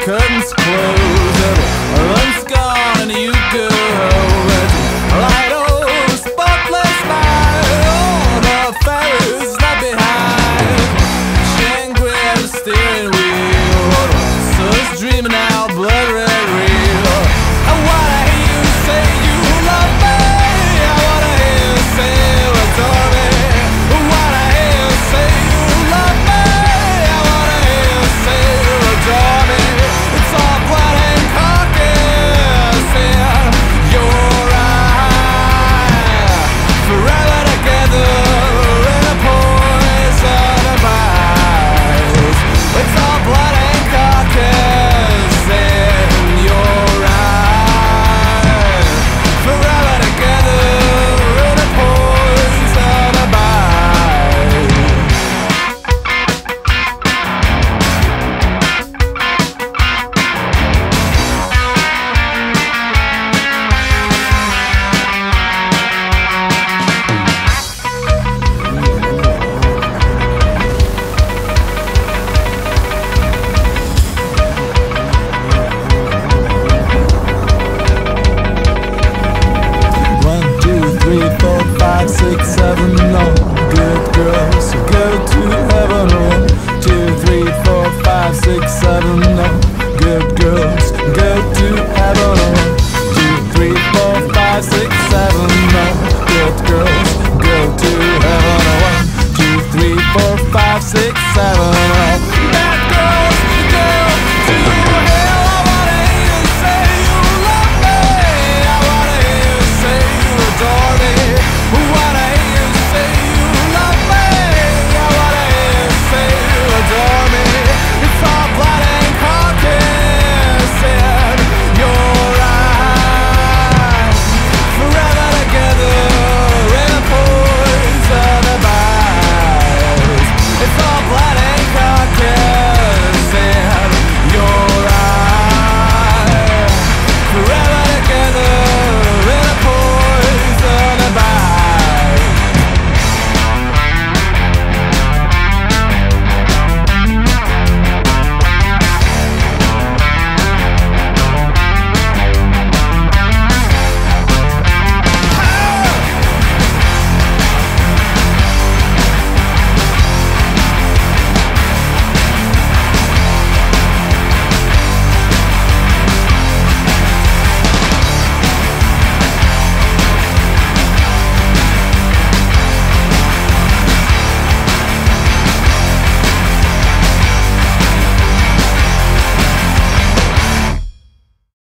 curtains close five, six, seven, nine. Good girls go to heaven. One, two, three, four, five, six, seven.